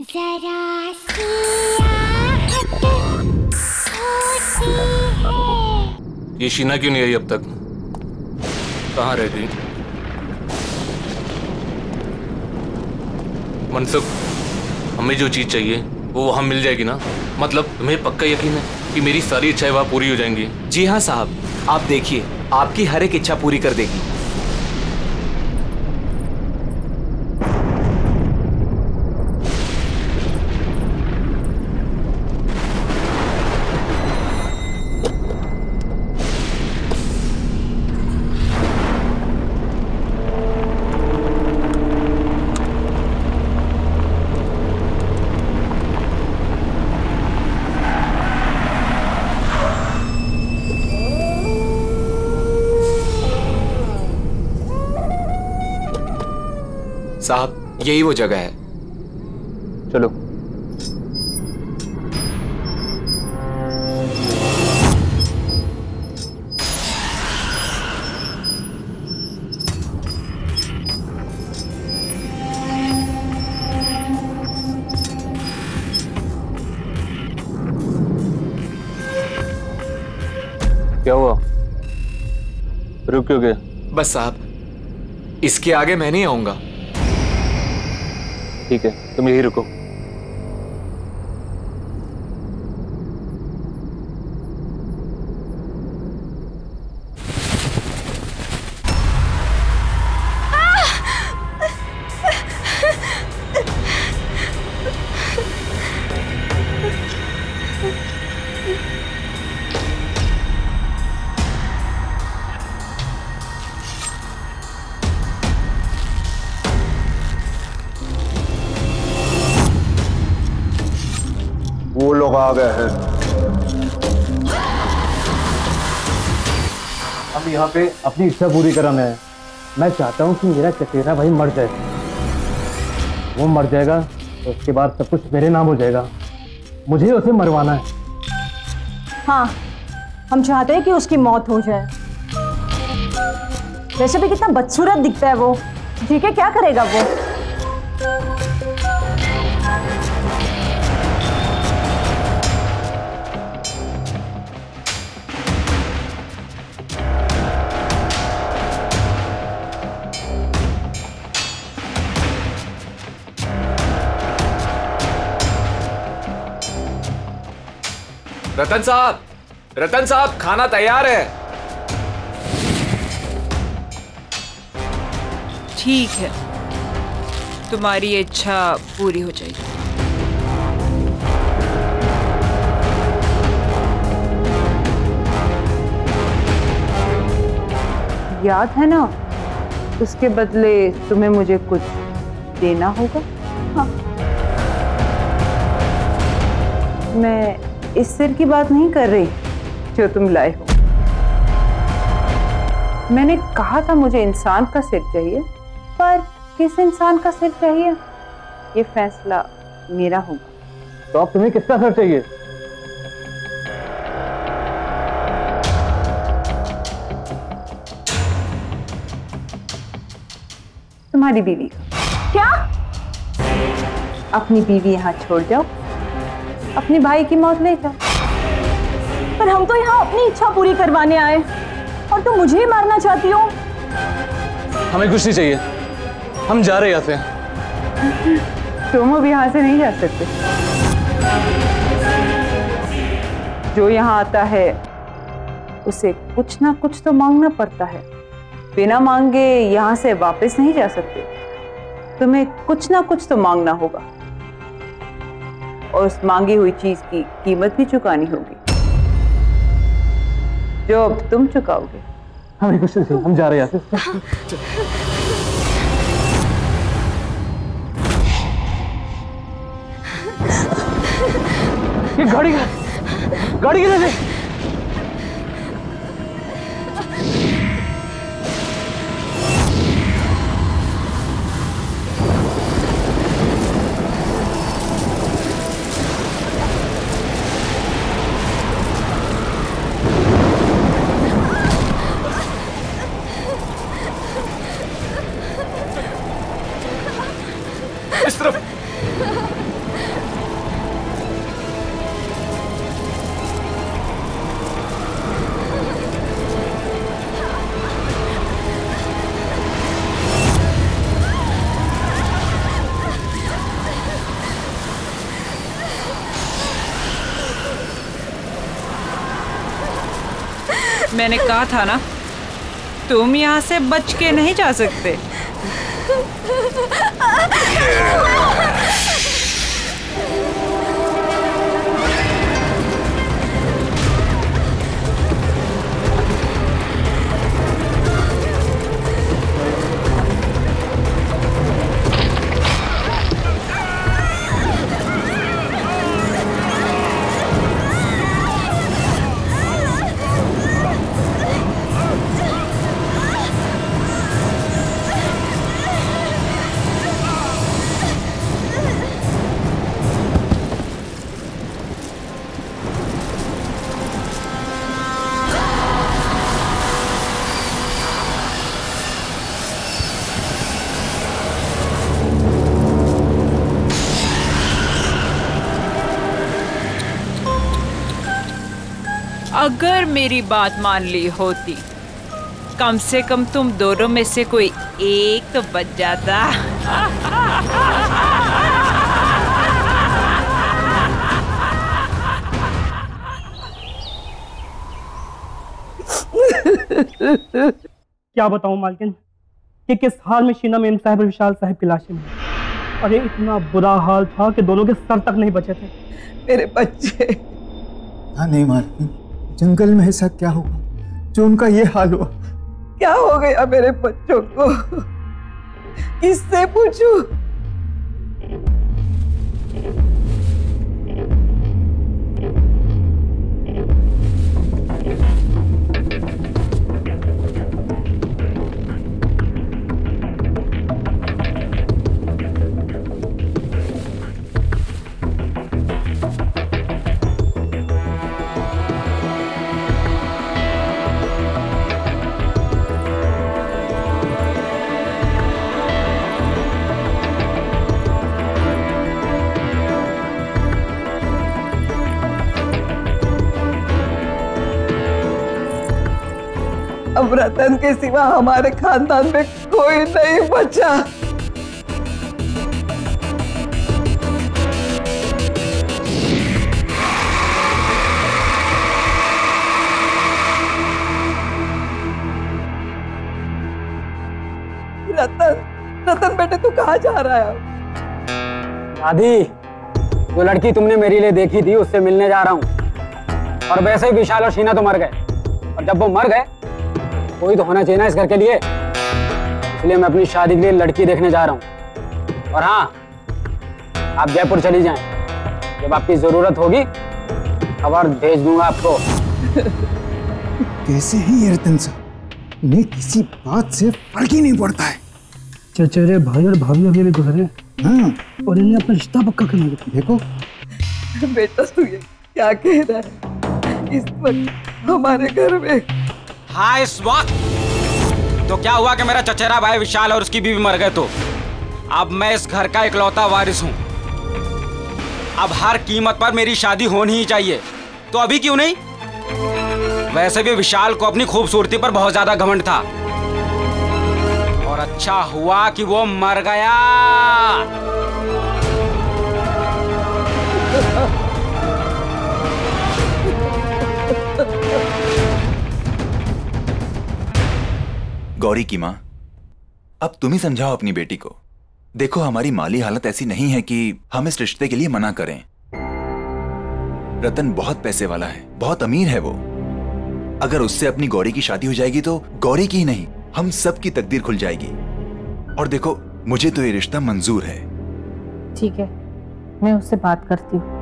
जरा सी आहट होती है। ये शीना क्यों नहीं आई अब तक? कहाँ रह गई? मनसुख हमें जो चीज़ चाहिए वो वहाँ मिल जाएगी ना? मतलब तुम्हें पक्का यकीन है कि मेरी सारी इच्छाएँ वहाँ पूरी हो जाएँगी? जी हाँ साहब आप देखिए आपकी हर एक इच्छा पूरी कर देगी। यही वो जगह है। चलो। क्या हुआ? रुक क्यों गए? बस साहब इसके आगे मैं नहीं आऊँगा। ठीक है तुम यही रुको। अपनी इच्छा पूरी कराना है मैं चाहता हूँ कि मेरा चचेरा भाई मर जाए। वो मर जाएगा तो उसके बाद सब कुछ मेरे नाम हो जाएगा। मुझे उसे मरवाना है। हाँ हम चाहते हैं कि उसकी मौत हो जाए। वैसे भी कितना बदसूरत दिखता है वो। ठीक है, क्या करेगा वो? रतन साहब रतन साहब खाना तैयार है। ठीक है। तुम्हारी इच्छा पूरी हो जाएगी। याद है ना? उसके बदले तुम्हें मुझे कुछ देना होगा? हाँ। मैं इस सिर की बात नहीं कर रही जो तुम लाए हो। मैंने कहा था मुझे इंसान का सिर चाहिए पर किस इंसान का सिर चाहिए? ये फैसला मेरा होगा। तो अब तुम्हें किसका सर चाहिए? तुम्हारी बीवी। का क्या? अपनी बीवी यहाँ छोड़ जाओ। अपने भाई की मौत ले जाओ। पर हम तो यहाँ अपनी इच्छा पूरी करवाने आए और तुम मुझे ही मारना चाहती हो? हमें कुछ नहीं चाहिए। हम जा रहे यहाँ से तुम अब यहाँ से नहीं जा सकते। जो यहाँ आता है उसे कुछ ना कुछ तो मांगना पड़ता है। बिना मांगे यहाँ से वापस नहीं जा सकते। तुम्हें कुछ ना कुछ तो मांगना होगा। और उस मांगी हुई चीज़ की कीमत भी चुकानी होगी। जो अब तुम चुकाओगे। हमें कुछ नहीं, हम जा रहे हैं ये घड़ी है मैंने कहा था ना तुम यहाँ से बच के नहीं जा सकते। अगर मेरी बात मान ली होती कम से कम तुम दोनों में से कोई एक तो बच जाता। क्या बताऊँ मालकिन कि किस हाल में शीना मेम साहब और विशाल साहब की लाशें मिली? अरे इतना बुरा हाल था कि दोनों के सर तक नहीं बचे थे। मेरे बच्चे। हाँ नहीं मालकिन। जंगल में ऐसा क्या हुआ? जो उनका ये हाल हुआ? क्या हो गया मेरे बच्चों को? किससे पूछूँ? रतन के सिवा हमारे खानदान में कोई नहीं बचा। रतन रतन बेटे, तू कहा जा रहा है? दादी, जो लड़की तुमने मेरे लिए देखी थी, उससे मिलने जा रहा हूँ। और वैसे ही विशाल और शीना तो मर गए। और जब वो मर गए कोई तो होना चाहिए ना इस घर के लिए। इसलिए मैं अपनी शादी के लिए लड़की देखने जा रहा हूँ। और हाँ आप जयपुर चली जाएँ। जब आपकी ज़रूरत होगी खबर भेज दूँगा आपको। कैसे हैं ये रतन साहब इन्हें किसी बात से फ़र्क ही नहीं पड़ता है। चचेरे भाई और भाभी अभी भी गुजरे। हाँ। और इन्हें अपना रिश्ता पक्का करना देखो। बेटा तू ये क्या कह रहा है? इस वक्त हमारे घर में हाँ इस वक्त। तो क्या हुआ कि मेरा चचेरा भाई विशाल और उसकी बीवी मर गए तो? अब मैं इस घर का इकलौता वारिस हूँ। अब हर कीमत पर मेरी शादी होनी ही चाहिए। तो अभी क्यों नहीं? वैसे भी विशाल को अपनी खूबसूरती पर बहुत ज़्यादा घमंड था। और अच्छा हुआ कि वो मर गया। गौरी की माँ। अब तुम ही समझाओ अपनी बेटी को। देखो हमारी माली हालत ऐसी नहीं है कि हम इस रिश्ते के लिए मना करें। रतन बहुत पैसे वाला है बहुत अमीर है वो। अगर उससे अपनी गौरी की शादी हो जाएगी तो गौरी की ही नहीं हम सब की तकदीर खुल जाएगी। और देखो मुझे तो ये रिश्ता मंजूर है। ठीक है मैं उससे बात करती हूँ।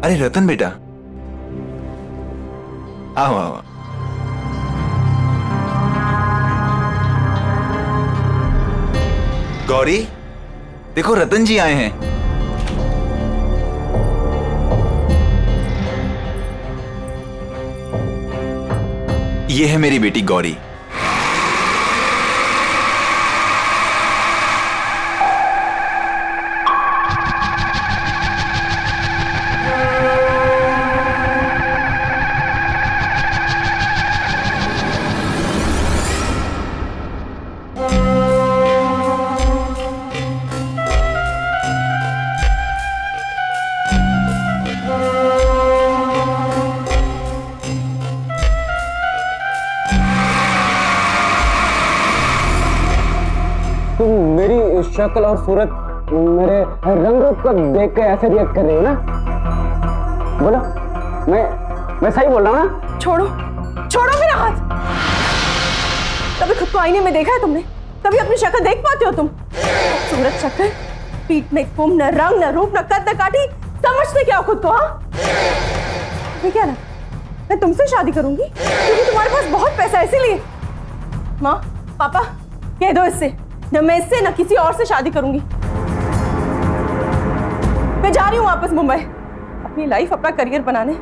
अरे रतन बेटा। आओ आओ गौरी देखो रतन जी आए हैं। ये है मेरी बेटी गौरी। शक्ल और सूरत मेरे रंग रूप को देख के ऐसे रिएक्ट कर रही हो ना? बोलो। मैं मैं सही बोल रहा हूँ ना? छोड़ो। छोड़ो मेरा हाथ। कभी खुद को आईने में देखा है तुमने। कभी अपनी शक्ल देख पाते हो तुम। सूरत शक्ल, पीठ में कुम न रंग, न रूप, न कद, न काटी समझते क्या खुद को हाँ? क्या ना? मैं तुमसे शादी करूँगी, क्योंकि तुम्हारे पास बहुत पैसा है, इसीलिए। माँ, पापा, कह दो इससे। न मैं इससे न किसी और से शादी करूँगी। मैं जा रही हूँ वापस मुंबई। अपनी लाइफ अपना करियर बनाने।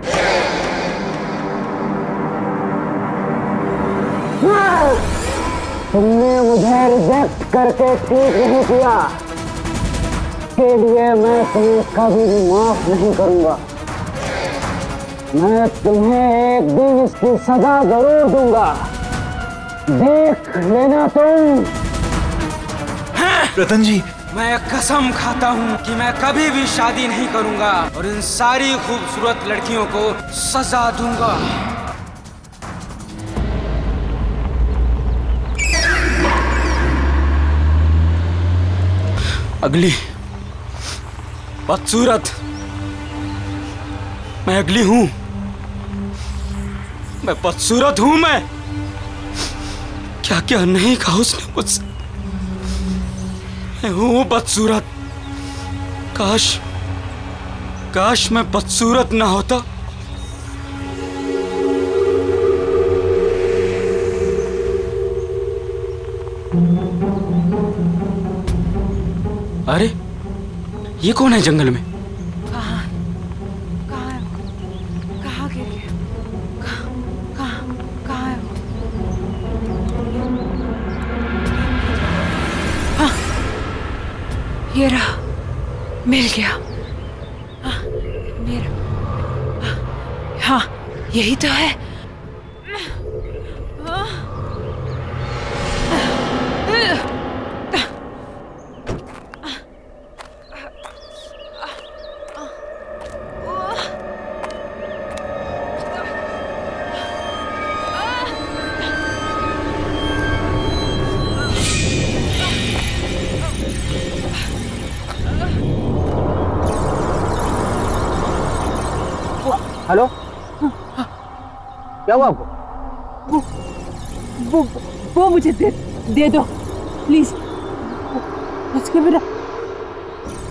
तुमने मुझे रिजेक्ट करके ठीक नहीं किया। के लिए मैं तुम्हें कभी भी माफ़ नहीं करूँगा। मैं तुम्हें एक दिन इसकी सजा ज़रूर दूँगा। देख लेना तुम। रतन जी। मैं कसम खाता हूँ कि मैं कभी भी शादी नहीं करूँगा और इन सारी खूबसूरत लड़कियों को सजा दूँगा। अगली बदसूरत मैं अगली हूँ। मैं बदसूरत हूँ मैं। क्या क्या नहीं कहा उसने मुझसे मैं हूँ बदसूरत। काश काश मैं बदसूरत ना होता। अरे, ये कौन है जंगल में? ये रहा। मिल गया। हाँ मेरा हाँ, यही तो हाँ, क्या हुआ आपको। वो वो वो मुझे दे दे दो प्लीज़ उसके बिना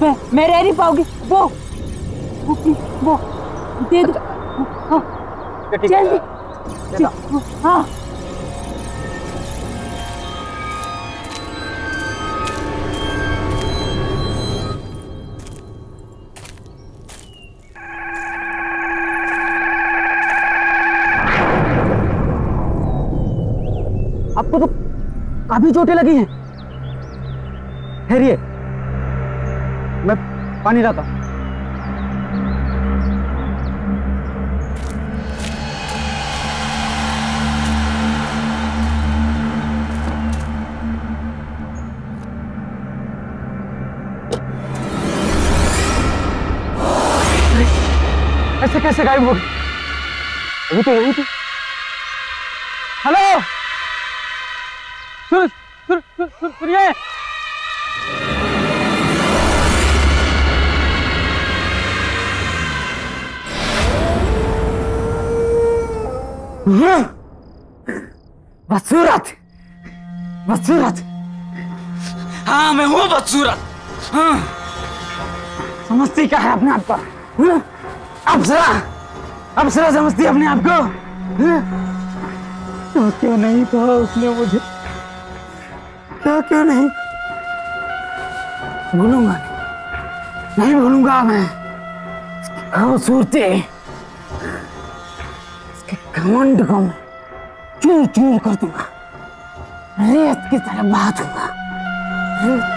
मैं मैं रह नहीं पाऊँगी। वो वो वो दे दो। हाँ। जल्दी। हाँ। काफ़ी चोटें लगी हैं। ठहरिए। मैं पानी लाता हूँ। ऐसे कैसे गायब हो गई? अभी तो यही थी हेलो सुन सुन सुन सुन सुनिए। बदसूरत बदसूरत हाँ मैं हूँ बदसूरत हाँ। समझती क्या है अपने आप को? हाँ? अप्सरा अप्सरा समझती अपने आप को। हाँ? तो क्यों नहीं कहा उसने मुझे? क्या क्या नहीं? भूलूँगा नहीं। नहीं भूलूँगा मैं। खूबसूरती। इसके घमंड को मैं चूर चूर कर दूँगा। रेत की तरह बहा दूँगा। रेत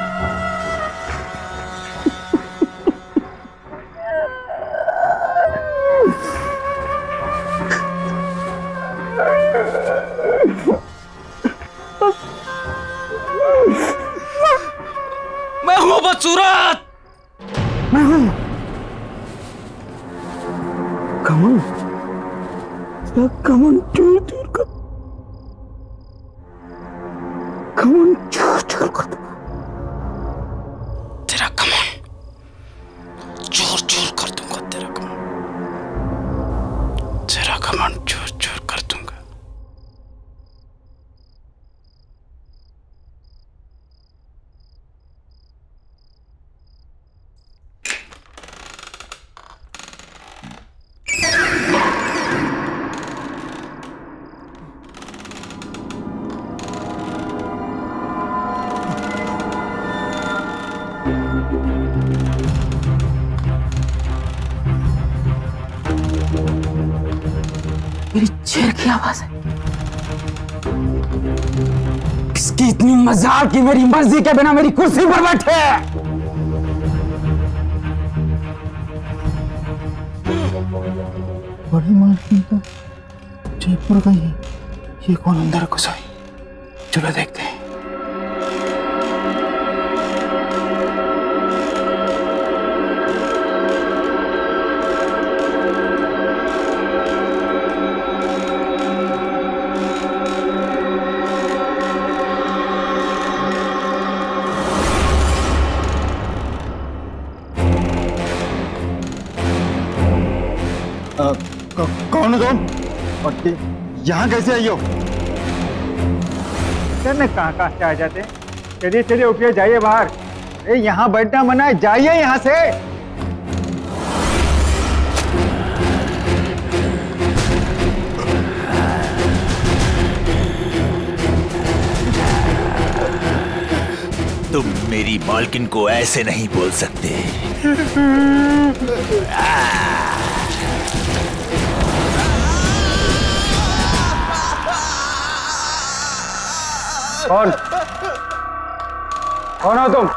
शेर की आवाज़ है। इसकी इतनी मज़ाक की मेरी मर्ज़ी के बिना मेरी कुर्सी पर बैठे? बड़ी मार्किंग का जयपुर का ही ये कौन अंदर घुसाई चलो देखते और यहाँ कैसे आई हो? करने कहाँ कहाँ से आ जाते हैं? चलिए चलिए उठिए जाइए बाहर। ए यहाँ बैठना मना है जाइए यहाँ से। तुम मेरी मालकिन को ऐसे नहीं बोल सकते। कौन? कौन हो तुम?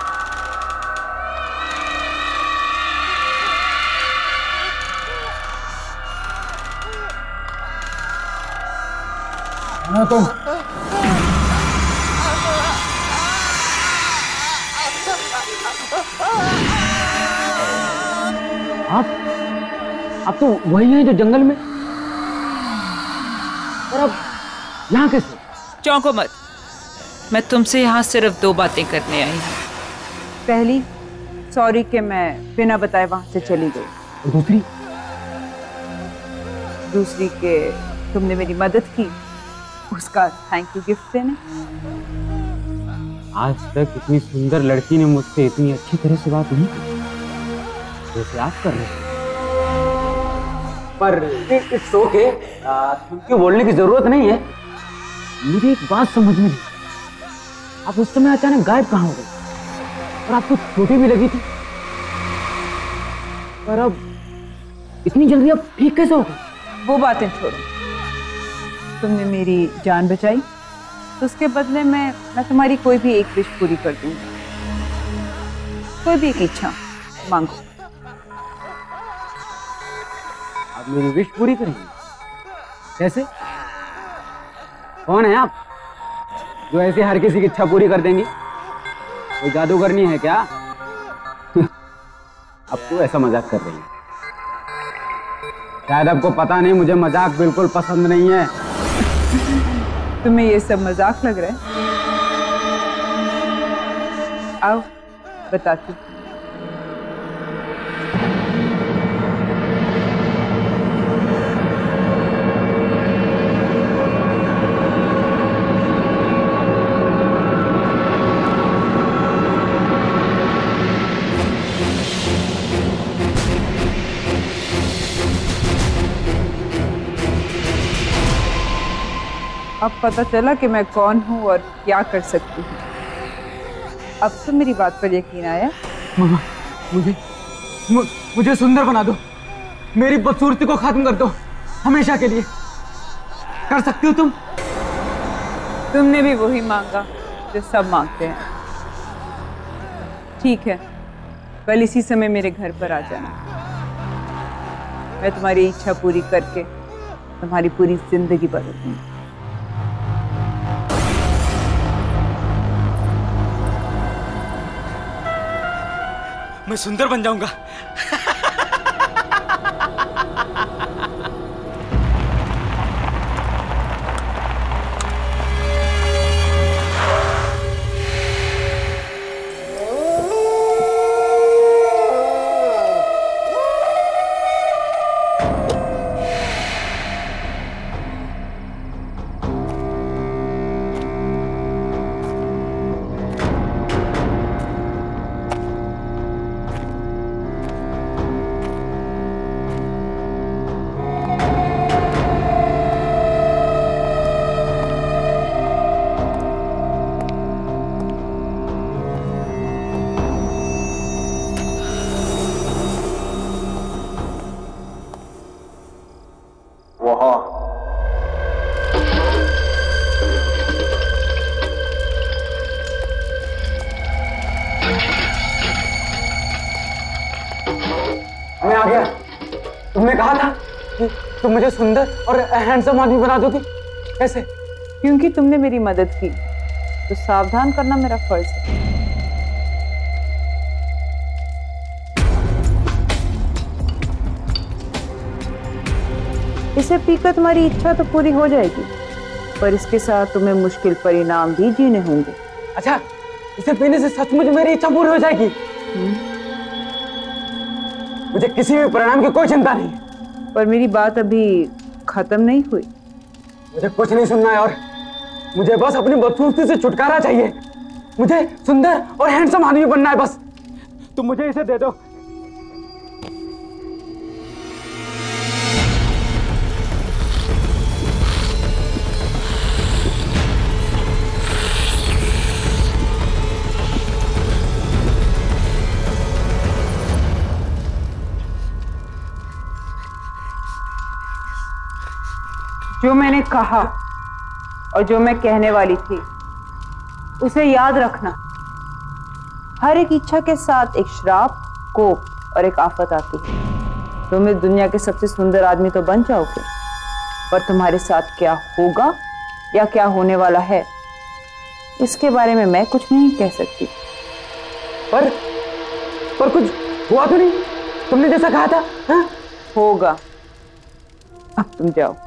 कौन हो तुम? आप आप तो वही हैं जो जंगल में। और अब यहाँ कैसे? चौंको मत। मैं तुमसे यहाँ सिर्फ़ दो बातें करने आई हूँ। पहली सॉरी कि मैं बिना बताए वहाँ से चली गई। दूसरी? दूसरी के तुमने मेरी मदद की उसका थैंक यू गिफ्ट देने। आज तक इतनी सुंदर लड़की ने मुझसे इतनी अच्छी तरह से बात नहीं की। जैसे आप कर रहे हैं। पर इट्स ओके यू बोलने की ज़रूरत नहीं है। मुझे एक बात समझ में नहीं आप उस समय अचानक गायब कहाँ हो गए? और आपको छोटी भी लगी थी? पर अब इतनी जल्दी आप ठीक कैसे हो गए? वो बातें छोड़ो। तुमने मेरी जान बचाई। तो उसके बदले में मैं तुम्हारी कोई भी एक विश पूरी कर दूँगी। कोई भी एक इच्छा मांगो। आप मेरी विश पूरी करेंगे? कैसे? कौन है आप? जो ऐसे हर किसी की इच्छा पूरी कर देंगी। कोई नहीं है क्या? अब तो ऐसा मज़ाक कर रही है। शायद आपको पता नहीं, मुझे मज़ाक बिल्कुल पसंद नहीं है। तुम्हें ये सब मज़ाक लग रहा है? आओ बताती अब पता चला कि मैं कौन हूँ और क्या कर सकती हूँ। अब तो मेरी बात पर यकीन आया। मामा मुझे मु, मुझे सुंदर बना दो। मेरी बदसूरती को खत्म कर दो हमेशा के लिए। कर सकती हो तुम? तुमने भी वही मांगा जो सब मांगते हैं। ठीक है कल इसी समय मेरे घर पर आ जाना। मैं तुम्हारी इच्छा पूरी करके तुम्हारी पूरी ज़िंदगी बदल दूँगी। मैं सुंदर बन जाऊँगा। मैं आ गया। तुमने कहा था कि तुम मुझे सुंदर और हैंडसम आदमी बना दोगी। कैसे? क्योंकि तुमने मेरी मदद की तो सावधान करना मेरा फ़र्ज़ है। इसे पीकर तुम्हारी इच्छा तो पूरी हो जाएगी पर इसके साथ तुम्हें मुश्किल परिणाम भी जीने होंगे। अच्छा इसे पीने से सचमुच मेरी इच्छा पूरी हो जाएगी। मुझे किसी भी परिणाम की कोई चिंता नहीं। है पर मेरी बात अभी खत्म नहीं हुई। मुझे कुछ नहीं सुनना है और मुझे बस अपनी बदसूरती से छुटकारा चाहिए। मुझे सुंदर और हैंडसम आदमी बनना है बस। तुम मुझे इसे दे दो। जो मैंने कहा और जो मैं कहने वाली थी, उसे याद रखना। हर एक इच्छा के साथ एक श्राप, कोप और एक आफत आती है। तुम इस दुनिया के सबसे सुंदर आदमी तो बन जाओगे। पर तुम्हारे साथ क्या होगा या क्या होने वाला है, इसके बारे में मैं कुछ नहीं कह सकती। पर पर कुछ हुआ तो नहीं? तुमने जैसा कहा था, हा? होगा। अब तुम जाओ।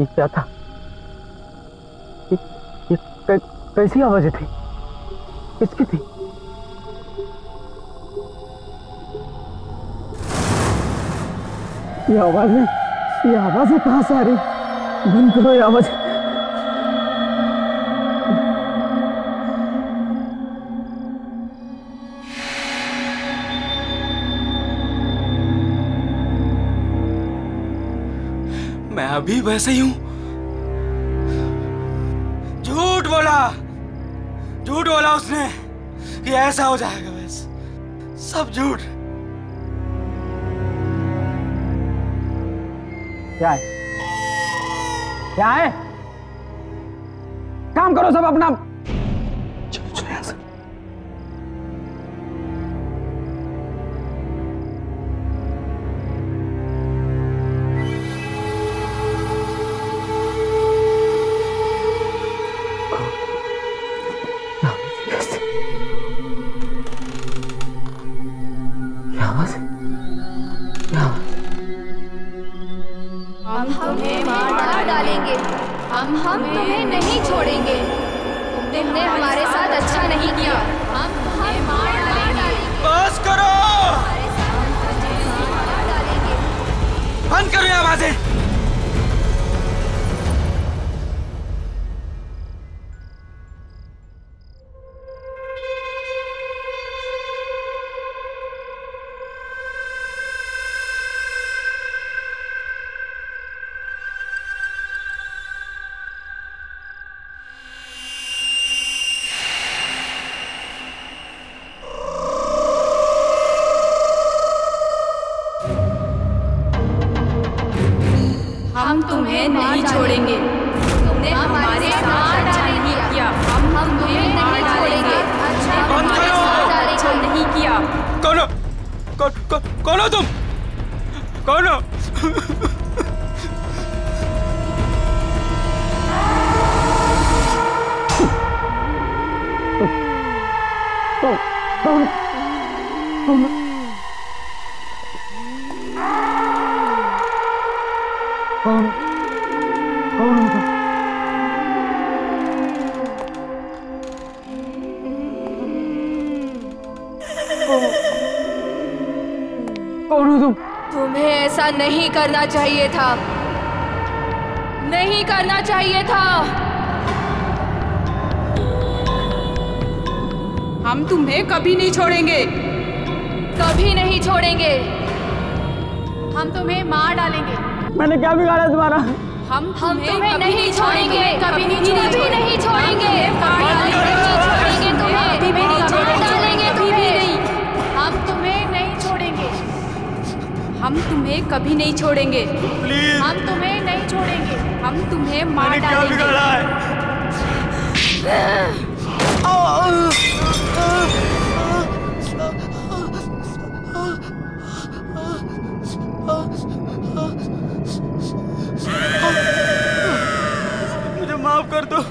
क्या था। ये, कैसी आवाज़ें थी? किसकी थी? ये आवाज़ें ये आवाज़ें कहाँ से आ रही? बंद करो ये आवाज़। अभी वैसे ही हूँ। झूठ बोला। झूठ बोला उसने कि ऐसा हो जाएगा बस। सब झूठ। क्या है? क्या है? काम करो सब अपना। हम तुम्हें मार डालेंगे। हम हम तुम्हें नहीं छोड़ेंगे। तुमने हमारे साथ अच्छा नहीं किया। हम तुम्हें मार डालेंगे। बस करो। बंद करो आवाज़ें। ऐसा नहीं करना चाहिए था। नहीं करना चाहिए था। हम तुम्हें कभी नहीं छोड़ेंगे। कभी नहीं छोड़ेंगे। हम तुम्हें मार डालेंगे। मैंने क्या बिगाड़ा तुम्हारा? हम हम तुम्हें नहीं छोड़ेंगे। कभी नहीं छोड़ेंगे। कभी नहीं छोड़ेंगे हम तुम्हें कभी नहीं छोड़ेंगे। प्लीज़ हम तुम्हें नहीं छोड़ेंगे। हम तुम्हें मार डालेंगे। मुझे माफ़ कर दो।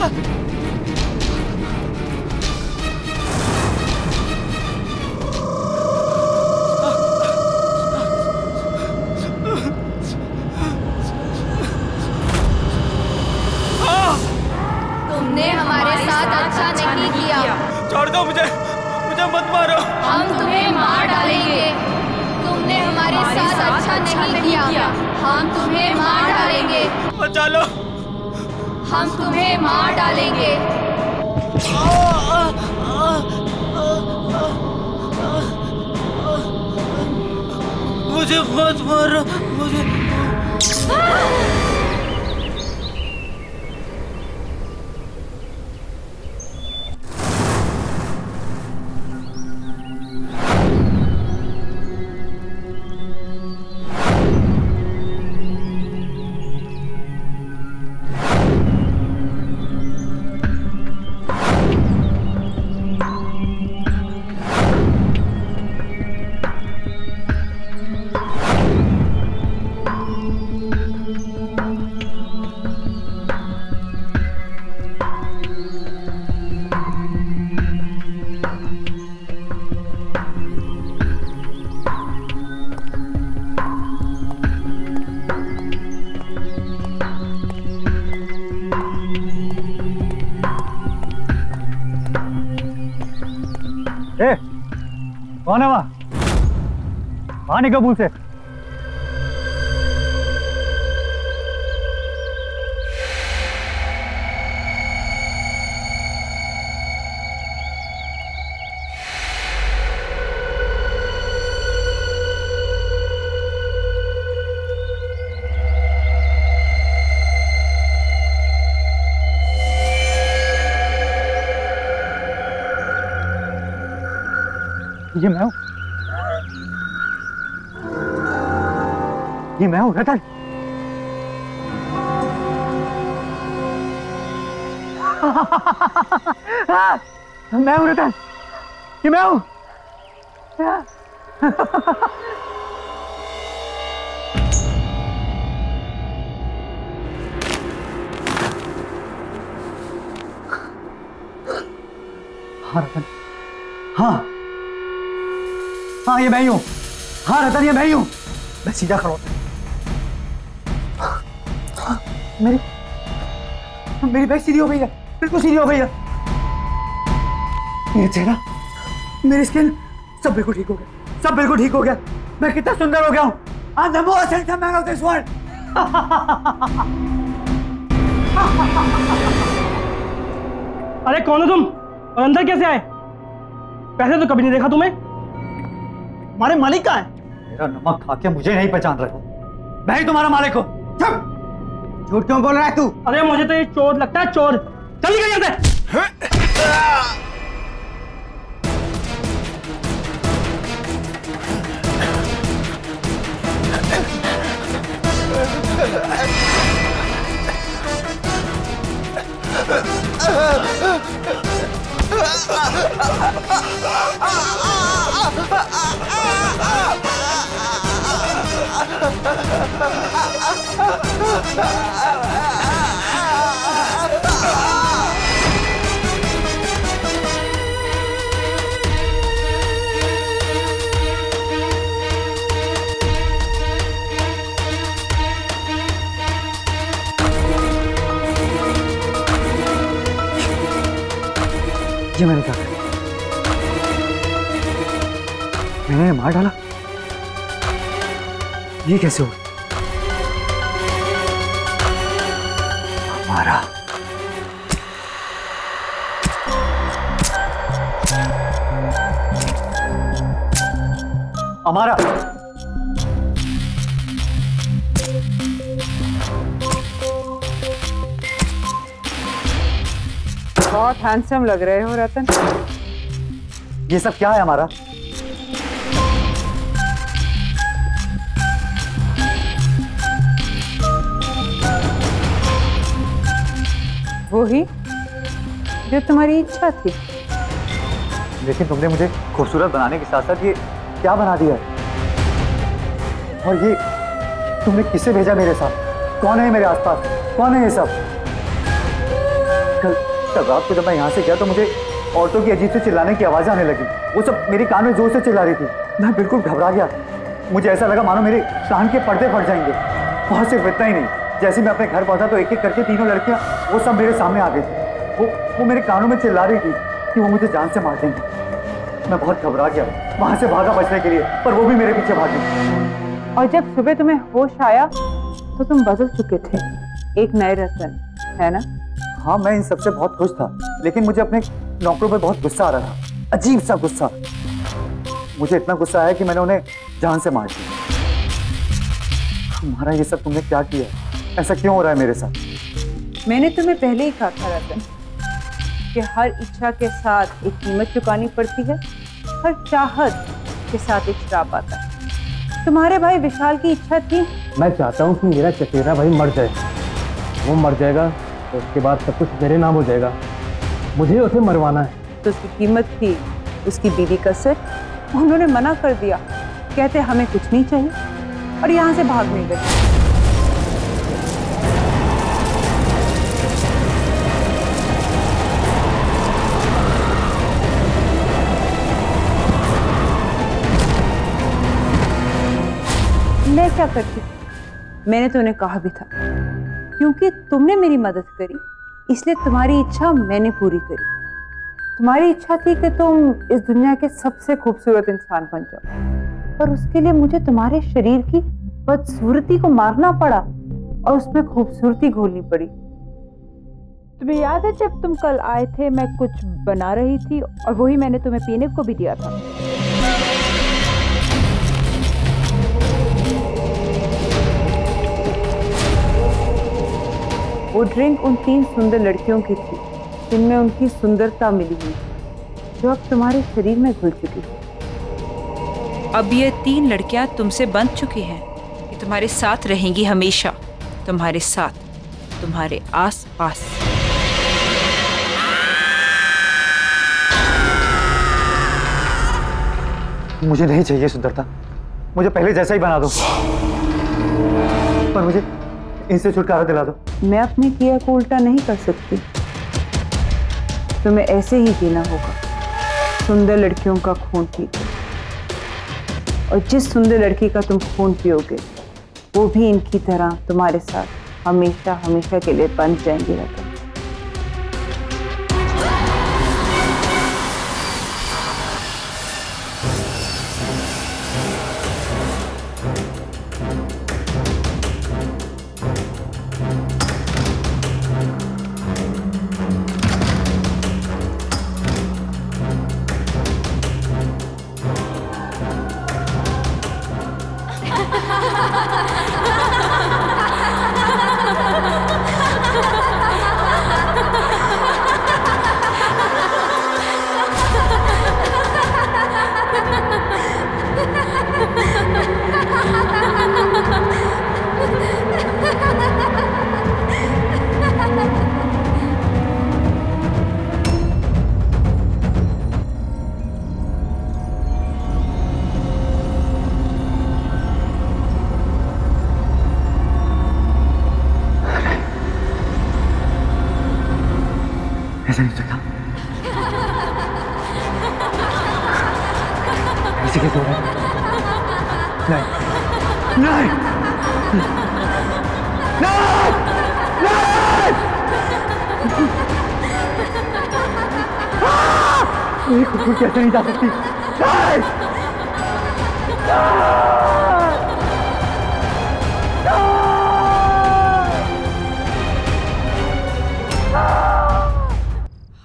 तुमने कौन है वहाँ कबूल से ये मैं हूँ। ये मैं हूँ, रतन। मैं हूँ, रतन। ये मैं हूँ। हाँ रतन। हाँ। हाँ ये मैं ही हूँ। हाँ रतन, ये मैं ही हूँ। मैं सीधा खड़ा होता मेरी मेरी बैग सीधी हो गई है। बिल्कुल सीधी हो गई है। मेरा चेहरा, मेरी स्किन सब बिल्कुल ठीक हो गया। सब बिल्कुल ठीक हो गया। मैं कितना सुंदर हो गया हूँ। I'm the most handsome man of this world. अरे, कौन हो तुम? और अंदर कैसे आए? पैसे तो कभी नहीं देखा तुम्हें। तुम्हारे मालिक कहाँ है? मेरा नमक खा के मुझे नहीं पहचान रहे हो। मैं ही तुम्हारा मालिक हूँ। झूठ क्यों बोल रहा है तू? अरे मुझे तो ये चोर लगता है चोर। चल गई अंदर Ah! ये मैंने क्या मैंने मार डाला। ये कैसे हो हमारा हमारा बहुत हैंडसम लग रहे हो रतन। ये सब क्या है हमारा वो ही जो तुम्हारी इच्छा थी। लेकिन तुमने मुझे खूबसूरत बनाने के साथ साथ ये क्या बना दिया है? और ये तुमने किसे भेजा मेरे साथ? कौन है मेरे आसपास? कौन है ये सब? कल कल रात को जब मैं यहाँ से गया तो मुझे औरतों की अजीब से चिल्लाने की आवाज़ आने लगी। वो सब मेरे कान में ज़ोर से चिल्ला रही थी। मैं बिल्कुल घबरा गया। मुझे ऐसा लगा मानो मेरे कान के पर्दे फट जाएँगे। और सिर्फ़ इतना ही नहीं जैसे मैं अपने घर पहुँचा तो एक एक करके तीनों लड़कियाँ वो सब मेरे सामने आ गई थी वो वो मेरे कानों में चिल्ला रही थी कि वो मुझे जान से मार देंगे। मैं बहुत घबरा गया वहाँ से भागा बचने के लिए पर वो भी मेरे पीछे भागी। और जब सुबह तुम्हें होश आया तो तुम बदल चुके थे एक नए रतन है ना? हाँ मैं इन सबसे बहुत खुश था लेकिन मुझे अपने नौकरों पर बहुत गुस्सा आ रहा था अजीब सा गुस्सा। मुझे इतना गुस्सा आया कि मैंने उन्हें जान से मार दिया। हमारा ये सब तुमने क्या किया? ऐसा क्यों हो रहा है मेरे साथ? मैंने तुम्हें पहले ही कहा था रतन कि हर इच्छा के साथ एक कीमत चुकानी पड़ती है हर चाहत के साथ एक श्राप आता है। तुम्हारे भाई विशाल की इच्छा थी? मैं चाहता हूँ कि मेरा चचेरा भाई मर जाए। वो मर जाएगा तो उसके बाद सब कुछ मेरे नाम हो जाएगा। मुझे उसे मरवाना है। तो उसकी कीमत थी उसकी बीवी का सिर। उन्होंने मना कर दिया कहते हमें कुछ नहीं चाहिए और यहाँ से भागने गए। मैं क्या करती मैंने तो उन्हें कहा भी था, क्योंकि तुमने मेरी मदद करी, इसलिए तुम्हारी इच्छा मैंने पूरी करी। तुम्हारी इच्छा थी कि तुम इस दुनिया के सबसे खूबसूरत इंसान बन जाओ, पर उसके लिए मुझे तुम्हारे शरीर की बदसूरती को मारना पड़ा और उसमें खूबसूरती घोलनी पड़ी। तुम्हें याद है जब तुम कल आए थे, मैं कुछ बना रही थी और वही मैंने तुम्हें पीने को भी दिया था। वो ड्रिंक उन तीन सुंदर लड़कियों की थी जिनमें उनकी सुंदरता मिली हुई जो अब तुम्हारे शरीर में घुल चुकी है। अब ये तीन लड़कियाँ तुमसे बंध चुकी हैं ये तुम्हारे साथ रहेंगी हमेशा तुम्हारे साथ तुम्हारे आस पास मुझे नहीं चाहिए सुंदरता। मुझे पहले जैसा ही बना दो। पर मुझे इनसे छुटकारा दिला दो। मैं अपने किया को उल्टा नहीं कर सकती। तुम्हें ऐसे ही जीना होगा। सुंदर लड़कियों का खून पी और जिस सुंदर लड़की का तुम खून पियोगे, वो भी इनकी तरह तुम्हारे साथ हमेशा हमेशा के लिए बन जाएँगे रतन कैसे नहीं जा सकती नहीं!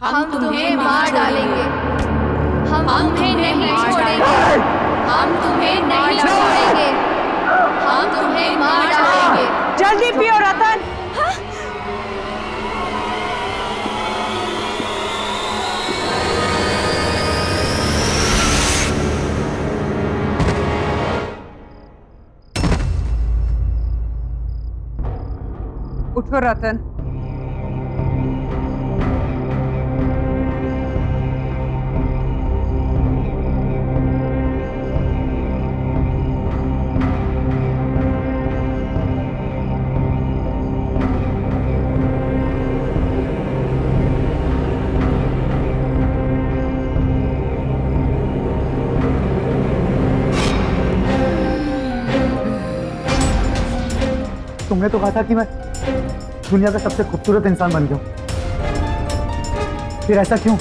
हम तुम्हें मार डालेंगे। हम तुम्हें नहीं छोड़ेंगे। हम तुम्हें नहीं छोड़ेंगे। हम तुम्हें मार डालेंगे। जल्दी पियो उठो तुमने तो कहा था कि मैं दुनिया का सबसे खूबसूरत इंसान बन गया फिर ऐसा क्यों?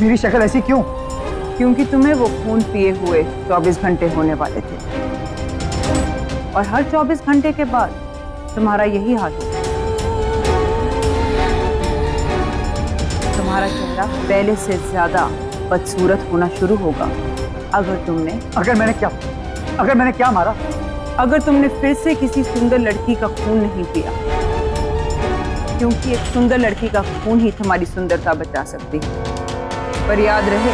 मेरी शक्ल ऐसी क्यों? क्योंकि तुम्हें वो खून पिए हुए 24 घंटे होने वाले थे। और हर 24 घंटे के बाद तुम्हारा यही हाल होगा। तुम्हारा चेहरा पहले से ज़्यादा बदसूरत होना शुरू होगा अगर तुमने अगर मैंने क्या अगर मैंने क्या मारा? अगर तुमने फिर से किसी सुंदर लड़की का खून नहीं पिया क्योंकि एक सुंदर लड़की का खून ही तुम्हारी सुंदरता बचा सकती है। पर याद रहे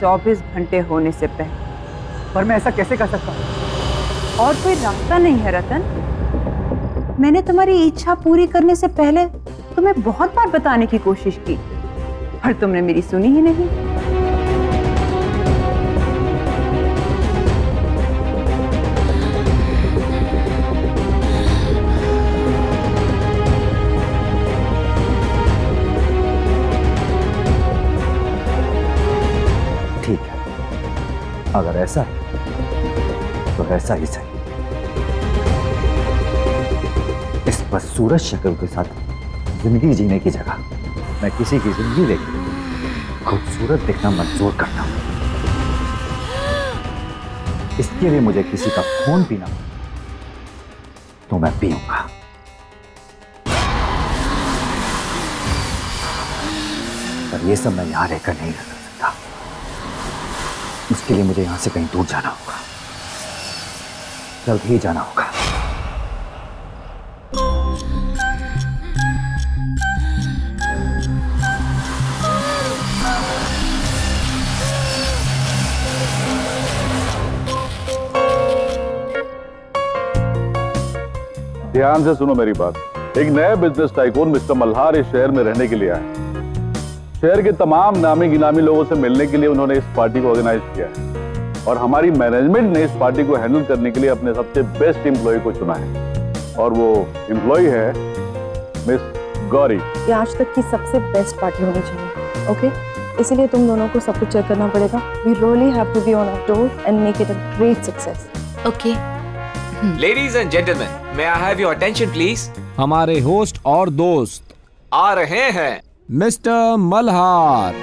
24 घंटे होने से पहले। पर मैं ऐसा कैसे कर सकता हूँ? और कोई रास्ता नहीं है रतन। मैंने तुम्हारी इच्छा पूरी करने से पहले तुम्हें बहुत बार बताने की कोशिश की पर तुमने मेरी सुनी ही नहीं। अगर ऐसा है तो ऐसा ही सही। इस बदसूरत शक्ल के साथ ज़िंदगी जीने की जगह मैं किसी की ज़िंदगी लेके खूबसूरत दिखना मंजूर करता हूँ। इसके लिए मुझे किसी का खून पीना तो मैं पीऊँगा। पर ये सब मैं यहाँ रहकर नहीं रह सकता उसके लिए मुझे यहाँ से कहीं दूर जाना होगा। जल्द ही जाना होगा। ध्यान से सुनो मेरी बात। एक नए बिज़नेस टाइकोन मिस्टर मल्हार इस शहर में रहने के लिए आए शहर के तमाम नामी गिनामी लोगों से मिलने के लिए उन्होंने इस पार्टी को ऑर्गेनाइज किया है। और हमारी मैनेजमेंट ने इस पार्टी को हैंडल करने के लिए अपने सबसे बेस्ट एम्प्लॉय को चुना है। और वो एम्प्लॉय है मिस गौरी ये आज तक की सबसे बेस्ट पार्टी होनी चाहिए ओके इसीलिए तुम दोनों को सब कुछ चेक करना पड़ेगा। We really have to be on our toes and make it a great success okay ladies and gentleman may I have your attention please हमारे होस्ट और दोस्त आ रहे हैं। मिस्टर मल्हार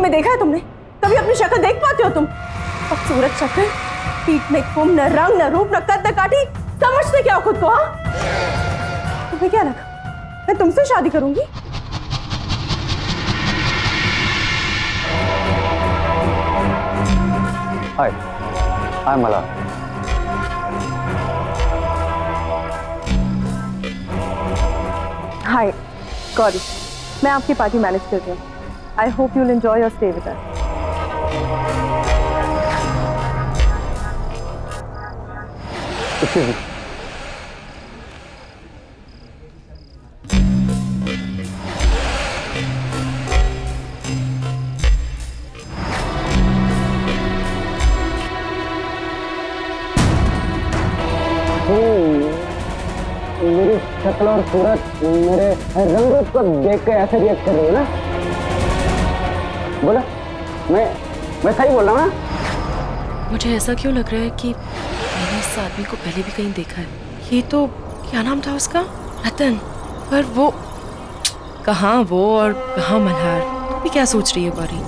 में देखा है तुमने? कभी अपनी शक्ल देख पाते हो तुम? खूबसूरत शक्ल पीठ में कुम न रंग न रूप न कद न काठी समझते क्या हो खुद को हाँ? तुम्हें क्या लगा? मैं तुमसे शादी करूँगी? हाय आई एम मला हाय गौरी मैं आपकी पार्टी मैनेज कर रही हूँ। I hope you'll enjoy your stay with us. Excuse me. मेरी शक्ल और सूरत मेरे रंगों को देख के ऐसे रिएक्ट कर रहे हो ना बोला। मैं मैं सही बोल रहा हूँ ना मुझे ऐसा क्यों लग रहा है कि मैंने इस आदमी को पहले भी कहीं देखा है? ये तो क्या नाम था उसका? रतन। पर वो, कहाँ वो और कहाँ मल्हार? भी क्या सोच रही है गौरी